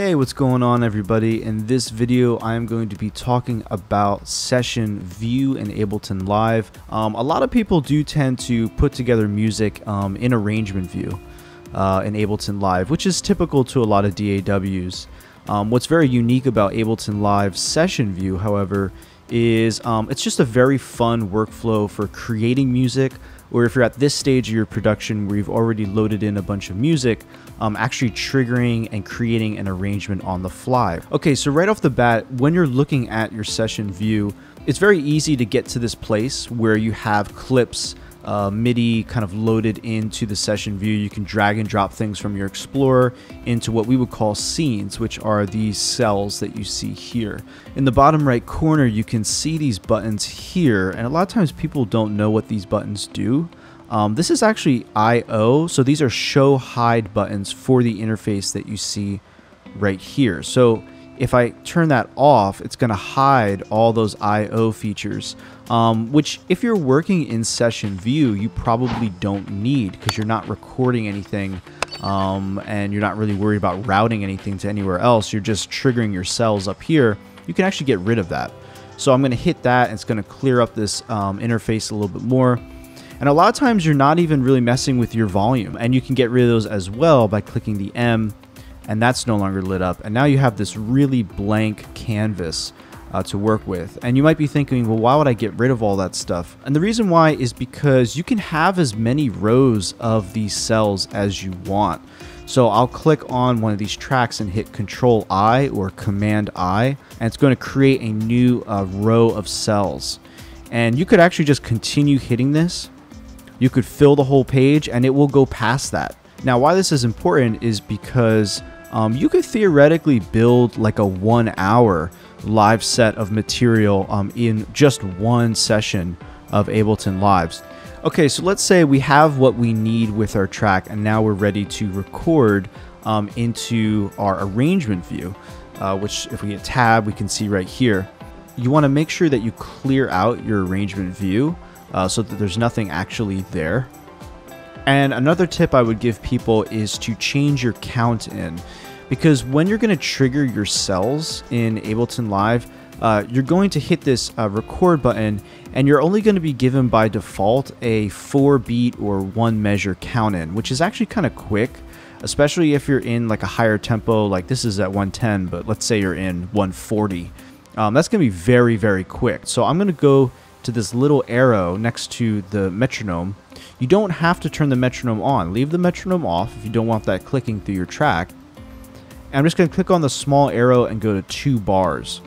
Hey, what's going on everybody? In this video, I am going to be talking about Session View in Ableton Live. Um, a lot of people do tend to put together music um, in arrangement view uh, in Ableton Live, which is typical to a lot of DAWs. Um, what's very unique about Ableton Live Session View, however, is um, it's just a very fun workflow for creating music, or if you're at this stage of your production where you've already loaded in a bunch of music, um, actually triggering and creating an arrangement on the fly. Okay, so right off the bat, when you're looking at your session view, it's very easy to get to this place where you have clips uh, MIDI kind of loaded into the session view. You can drag and drop things from your Explorer into what we would call scenes, which are these cells that you see here. In the bottom right corner, you can see these buttons here, and a lot of times people don't know what these buttons do. Um, this is actually I.O., so these are show hide buttons for the interface that you see right here. So if I turn that off, it's going to hide all those I.O. features, um, which if you're working in session view, you probably don't need because you're not recording anything um, and you're not really worried about routing anything to anywhere else. You're just triggering your cells up here. You can actually get rid of that. So I'm going to hit that and it's going to clear up this um, interface a little bit more. And a lot of times you're not even really messing with your volume and you can get rid of those as well by clicking the M and that's no longer lit up. And now you have this really blank canvas uh, to work with. And you might be thinking, well, why would I get rid of all that stuff? And the reason why is because you can have as many rows of these cells as you want. So I'll click on one of these tracks and hit Control I or Command I, and it's going to create a new uh, row of cells. And you could actually just continue hitting this you could fill the whole page and it will go past that. Now, why this is important is because um, you could theoretically build like a one hour live set of material um, in just one session of Ableton Lives. Okay, so let's say we have what we need with our track and now we're ready to record um, into our arrangement view, uh, which if we hit tab, we can see right here. You want to make sure that you clear out your arrangement view uh, so that there's nothing actually there. And another tip I would give people is to change your count in because when you're going to trigger your cells in Ableton Live, uh, you're going to hit this uh, record button and you're only going to be given by default a 4 beat or 1 measure count in, which is actually kind of quick, especially if you're in like a higher tempo, like this is at 110, but let's say you're in 140. Um, that's going to be very, very quick. So I'm going to go to this little arrow next to the metronome. You don't have to turn the metronome on. Leave the metronome off if you don't want that clicking through your track. And I'm just going to click on the small arrow and go to two bars.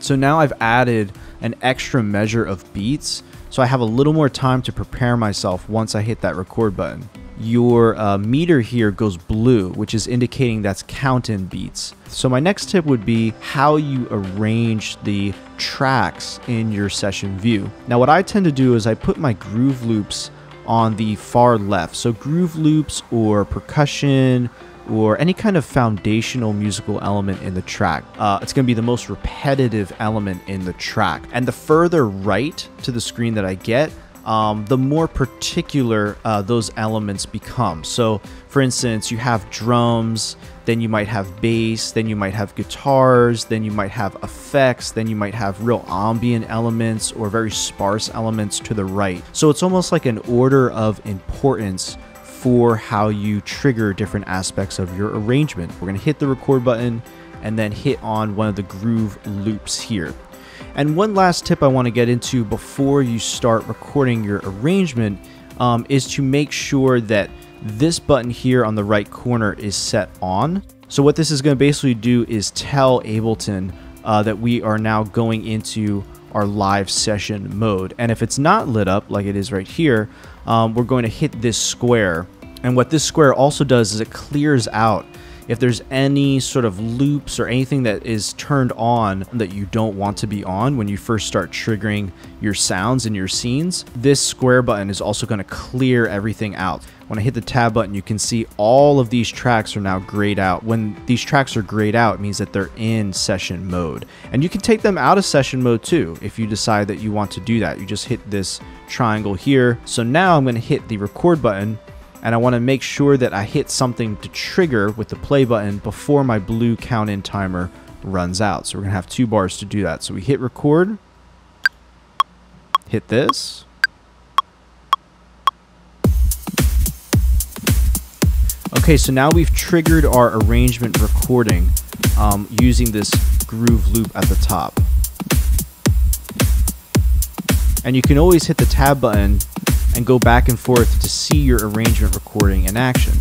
So now I've added an extra measure of beats, so I have a little more time to prepare myself once I hit that record button your uh, meter here goes blue, which is indicating that's count in beats. So my next tip would be how you arrange the tracks in your session view. Now what I tend to do is I put my groove loops on the far left. So groove loops or percussion or any kind of foundational musical element in the track. Uh, it's going to be the most repetitive element in the track. And the further right to the screen that I get, um, the more particular uh, those elements become. So, for instance, you have drums, then you might have bass, then you might have guitars, then you might have effects, then you might have real ambient elements or very sparse elements to the right. So, it's almost like an order of importance for how you trigger different aspects of your arrangement. We're to hit the record button and then hit on one of the groove loops here. And one last tip I want to get into before you start recording your arrangement um, is to make sure that this button here on the right corner is set on. So what this is going to basically do is tell Ableton uh, that we are now going into our live session mode. And if it's not lit up like it is right here, um, we're going to hit this square. And what this square also does is it clears out if there's any sort of loops or anything that is turned on that you don't want to be on when you first start triggering your sounds and your scenes, this square button is also going to clear everything out. When I hit the tab button, you can see all of these tracks are now grayed out. When these tracks are grayed out, it means that they're in session mode. And you can take them out of session mode too if you decide that you want to do that. You just hit this triangle here. So now I'm going to hit the record button and I want to make sure that I hit something to trigger with the play button before my blue count in timer runs out. So we're going to have two bars to do that. So we hit record, hit this. Okay, so now we've triggered our arrangement recording um, using this groove loop at the top. And you can always hit the tab button and go back and forth to see your arrangement recording in action.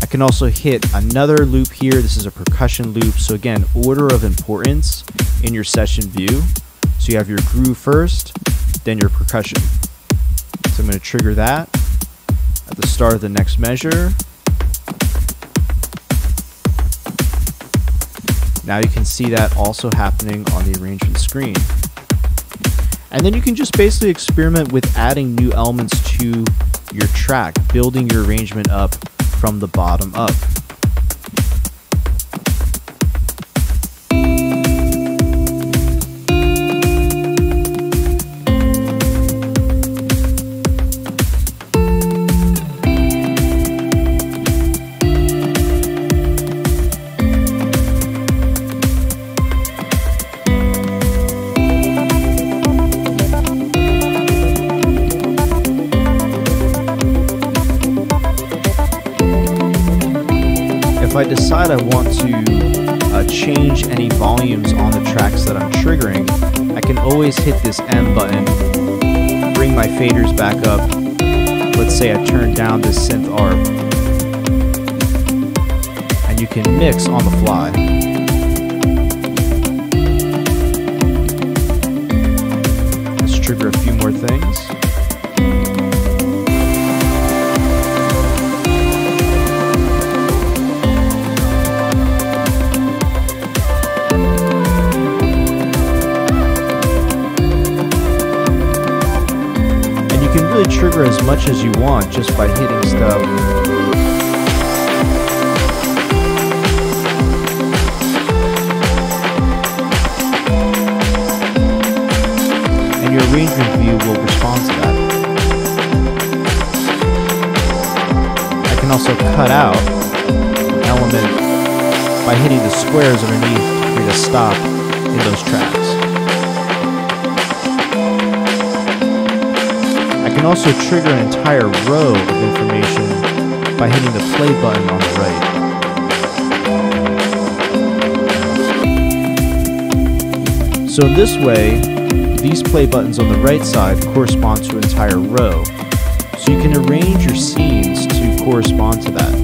I can also hit another loop here. This is a percussion loop. So again, order of importance in your session view. So you have your groove first, then your percussion. So I'm going to trigger that at the start of the next measure. Now you can see that also happening on the arrangement screen. And then you can just basically experiment with adding new elements to your track, building your arrangement up from the bottom up. I decide I want to uh, change any volumes on the tracks that I'm triggering, I can always hit this M button, bring my faders back up. Let's say I turn down this synth ARP, and you can mix on the fly. Let's trigger a few more things. Really trigger as much as you want just by hitting stuff. And your arrangement view will respond to that. I can also cut out an element by hitting the squares underneath to create a stop in those tracks. Can also trigger an entire row of information by hitting the play button on the right. So in this way, these play buttons on the right side correspond to an entire row. So you can arrange your scenes to correspond to that.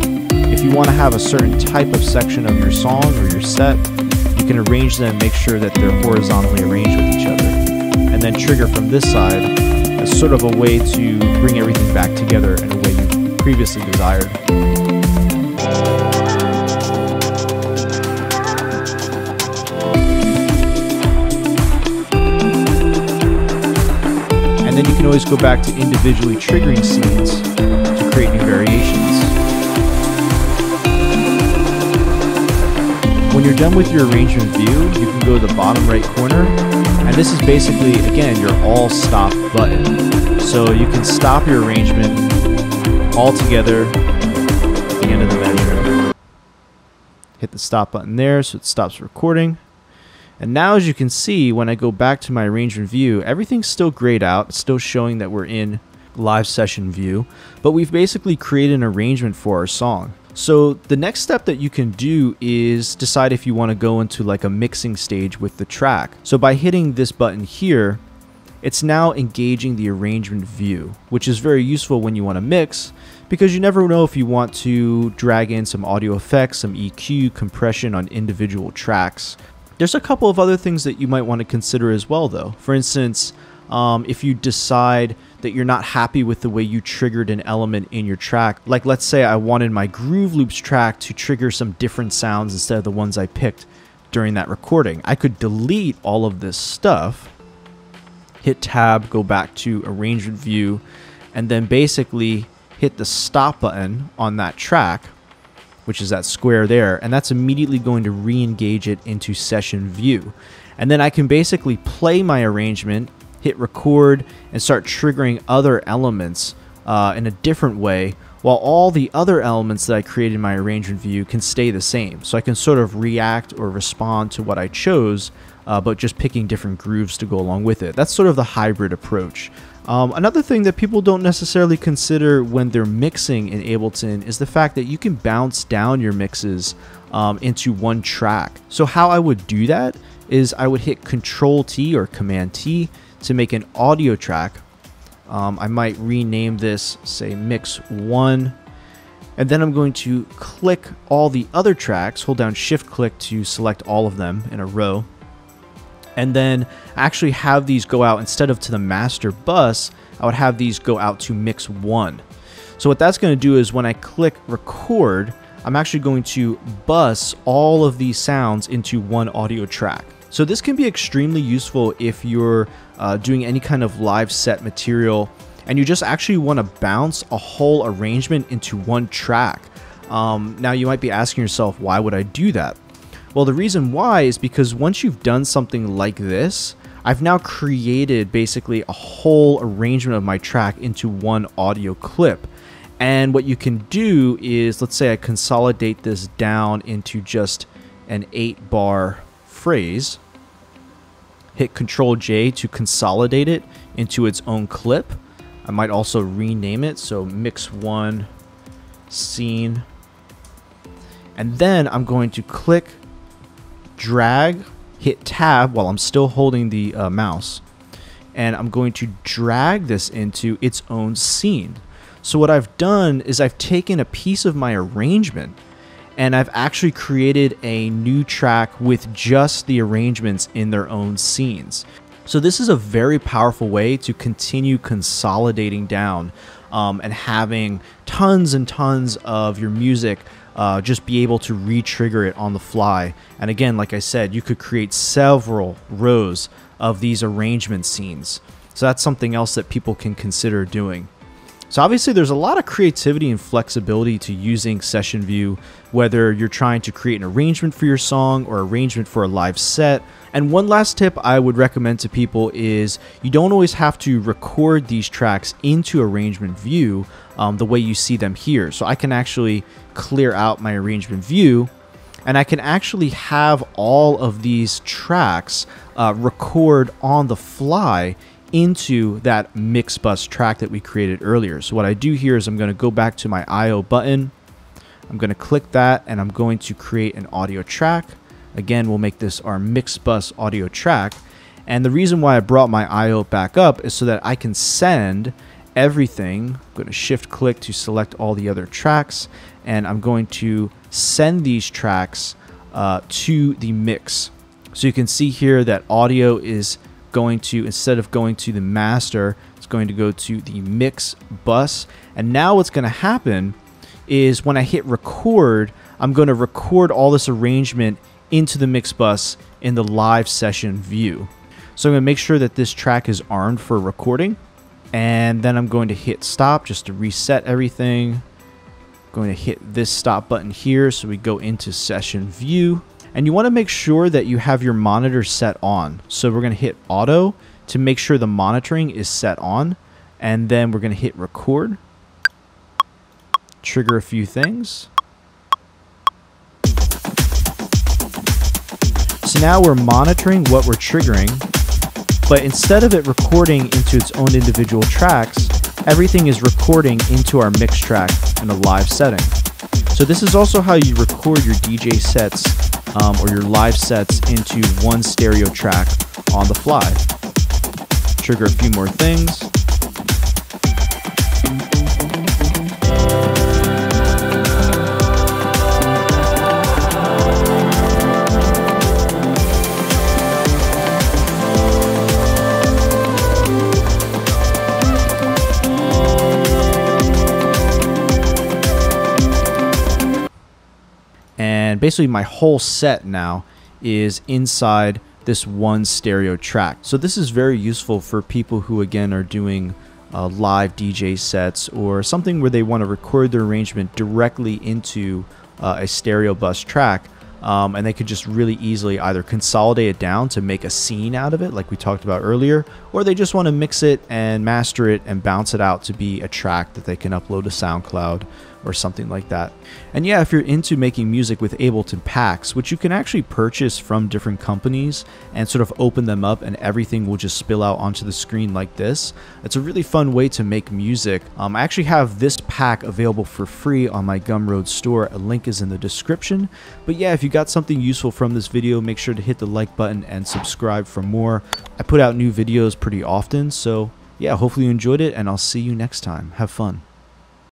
If you want to have a certain type of section of your song or your set, you can arrange them and make sure that they're horizontally arranged with each other. And then trigger from this side sort of a way to bring everything back together in a way you previously desired. And then you can always go back to individually triggering scenes to create new variations. When you're done with your arrangement view, you can go to the bottom right corner and this is basically, again, your all stop button. So you can stop your arrangement altogether at the end of the measure. Hit the stop button there so it stops recording. And now as you can see, when I go back to my arrangement view, everything's still grayed out. It's still showing that we're in live session view, but we've basically created an arrangement for our song. So the next step that you can do is decide if you want to go into like a mixing stage with the track. So by hitting this button here, it's now engaging the arrangement view, which is very useful when you want to mix because you never know if you want to drag in some audio effects, some EQ, compression on individual tracks. There's a couple of other things that you might want to consider as well though. For instance, um, if you decide that you're not happy with the way you triggered an element in your track. Like let's say I wanted my Groove Loops track to trigger some different sounds instead of the ones I picked during that recording. I could delete all of this stuff, hit tab, go back to arrangement view, and then basically hit the stop button on that track, which is that square there, and that's immediately going to re-engage it into session view. And then I can basically play my arrangement hit record, and start triggering other elements uh, in a different way while all the other elements that I created in my arrangement view can stay the same. So I can sort of react or respond to what I chose, uh, but just picking different grooves to go along with it. That's sort of the hybrid approach. Um, another thing that people don't necessarily consider when they're mixing in Ableton is the fact that you can bounce down your mixes um, into one track. So how I would do that is I would hit Control T or Command T to make an audio track. Um, I might rename this, say Mix 1. And then I'm going to click all the other tracks, hold down Shift click to select all of them in a row and then actually have these go out instead of to the master bus, I would have these go out to mix one. So what that's going to do is when I click record, I'm actually going to bus all of these sounds into one audio track. So this can be extremely useful if you're uh, doing any kind of live set material and you just actually want to bounce a whole arrangement into one track. Um, now you might be asking yourself, why would I do that? Well, the reason why is because once you've done something like this, I've now created basically a whole arrangement of my track into one audio clip. And what you can do is, let's say I consolidate this down into just an eight bar phrase. Hit Control J to consolidate it into its own clip. I might also rename it. So mix one scene. And then I'm going to click drag, hit tab while I'm still holding the uh, mouse, and I'm going to drag this into its own scene. So what I've done is I've taken a piece of my arrangement and I've actually created a new track with just the arrangements in their own scenes. So this is a very powerful way to continue consolidating down um, and having tons and tons of your music uh, just be able to re-trigger it on the fly. And again, like I said, you could create several rows of these arrangement scenes. So that's something else that people can consider doing. So obviously there's a lot of creativity and flexibility to using Session View, whether you're trying to create an arrangement for your song or arrangement for a live set. And one last tip I would recommend to people is you don't always have to record these tracks into arrangement view um, the way you see them here. So I can actually clear out my arrangement view and I can actually have all of these tracks uh, record on the fly into that mix bus track that we created earlier. So what I do here is I'm going to go back to my IO button. I'm going to click that and I'm going to create an audio track. Again, we'll make this our mix bus audio track. And the reason why I brought my IO back up is so that I can send everything. I'm going to shift click to select all the other tracks and I'm going to send these tracks uh, to the mix. So you can see here that audio is going to, instead of going to the master, it's going to go to the mix bus. And now what's going to happen is when I hit record, I'm going to record all this arrangement into the mix bus in the live session view. So I'm going to make sure that this track is armed for recording. And then I'm going to hit stop just to reset everything. going to hit this stop button here so we go into session view. And you want to make sure that you have your monitor set on. So we're going to hit auto to make sure the monitoring is set on. And then we're going to hit record. Trigger a few things. So now we're monitoring what we're triggering. But instead of it recording into its own individual tracks, everything is recording into our mix track in a live setting. So this is also how you record your DJ sets um, or your live sets into one stereo track on the fly. Trigger a few more things. And basically my whole set now is inside this one stereo track. So this is very useful for people who again are doing uh, live DJ sets or something where they want to record their arrangement directly into uh, a stereo bus track. um, and they could just really easily either consolidate it down to make a scene out of it, like we talked about earlier, or they just want to mix it and master it and bounce it out to be a track that they can upload to SoundCloud or something like that. And yeah, if you're into making music with Ableton packs, which you can actually purchase from different companies and sort of open them up and everything will just spill out onto the screen like this, it's a really fun way to make music. Um, I actually have this pack available for free on my Gumroad store. A link is in the description. But yeah, if you got something useful from this video, make sure to hit the like button and subscribe for more. I put out new videos pretty often, so yeah, hopefully you enjoyed it and I'll see you next time. Have fun.